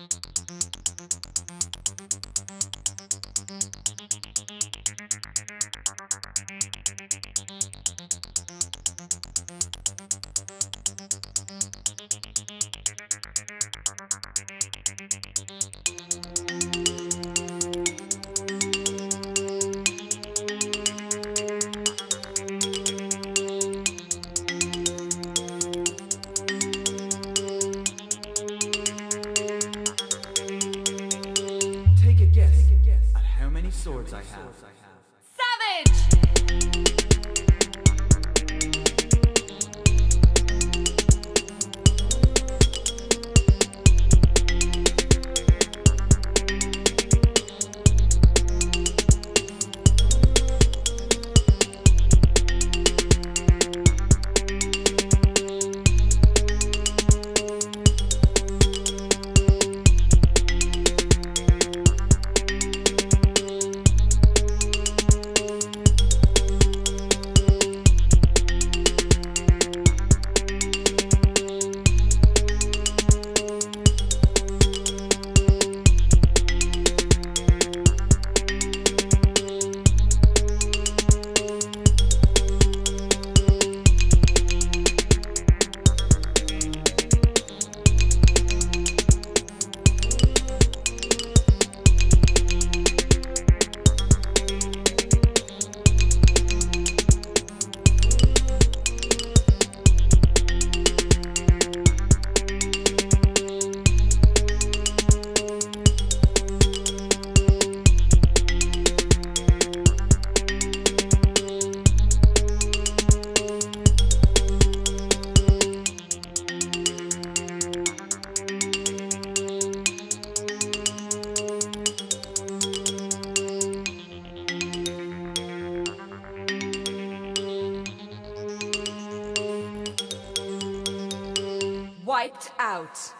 Take a guess at how many swords I have. Wiped out.